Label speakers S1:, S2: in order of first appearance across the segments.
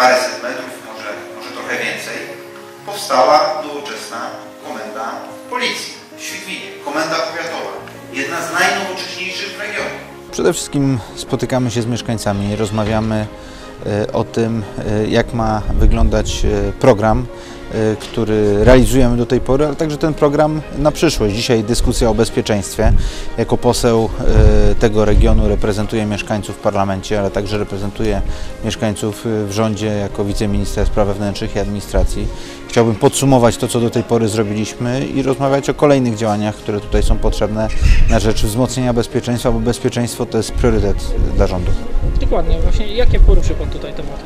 S1: paręset metrów, może, może trochę więcej, powstała nowoczesna komenda policji w Świdwinie, komenda powiatowa, jedna z najnowocześniejszych w regionie.
S2: Przede wszystkim spotykamy się z mieszkańcami, rozmawiamy e, o tym, e, jak ma wyglądać e, program, który realizujemy do tej pory, ale także ten program na przyszłość. Dzisiaj dyskusja o bezpieczeństwie. Jako poseł e, tego regionu reprezentuję mieszkańców w parlamencie, ale także reprezentuję mieszkańców e, w rządzie jako wiceminister spraw wewnętrznych i administracji. Chciałbym podsumować to, co do tej pory zrobiliśmy i rozmawiać o kolejnych działaniach, które tutaj są potrzebne na rzecz wzmocnienia bezpieczeństwa, bo bezpieczeństwo to jest priorytet dla rządu.
S3: Dokładnie, właśnie jakie poruszył Pan tutaj tematy?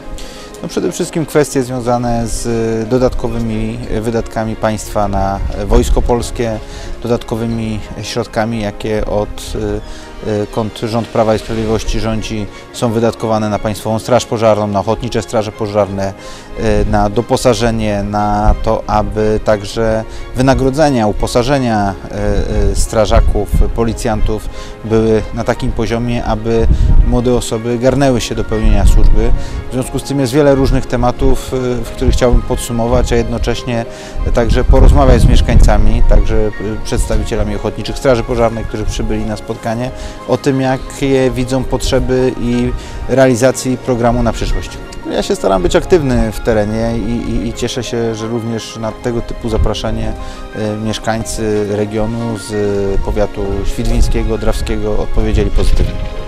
S2: No przede wszystkim kwestie związane z y, dodatkowymi wydatkami państwa na Wojsko Polskie, dodatkowymi środkami, jakie od y, y, kąt rząd Prawa i Sprawiedliwości rządzi, są wydatkowane na Państwową Straż Pożarną, na Ochotnicze Straże Pożarne, y, na doposażenie, na to, aby także wynagrodzenia, uposażenia y, y, strażaków, policjantów były na takim poziomie, aby młode osoby garnęły się do pełnienia służby. W związku z tym jest wiele różnych tematów, y, w których chciałbym podsumować, a jednocześnie także porozmawiać z mieszkańcami, także y, przedstawicielami Ochotniczych Straży Pożarnych, którzy przybyli na spotkanie, o tym, jakie widzą potrzeby i realizacji programu na przyszłość. Ja się staram być aktywny w terenie i, i, i cieszę się, że również na tego typu zapraszanie y, mieszkańcy regionu z powiatu świdwińskiego, drawskiego odpowiedzieli pozytywnie.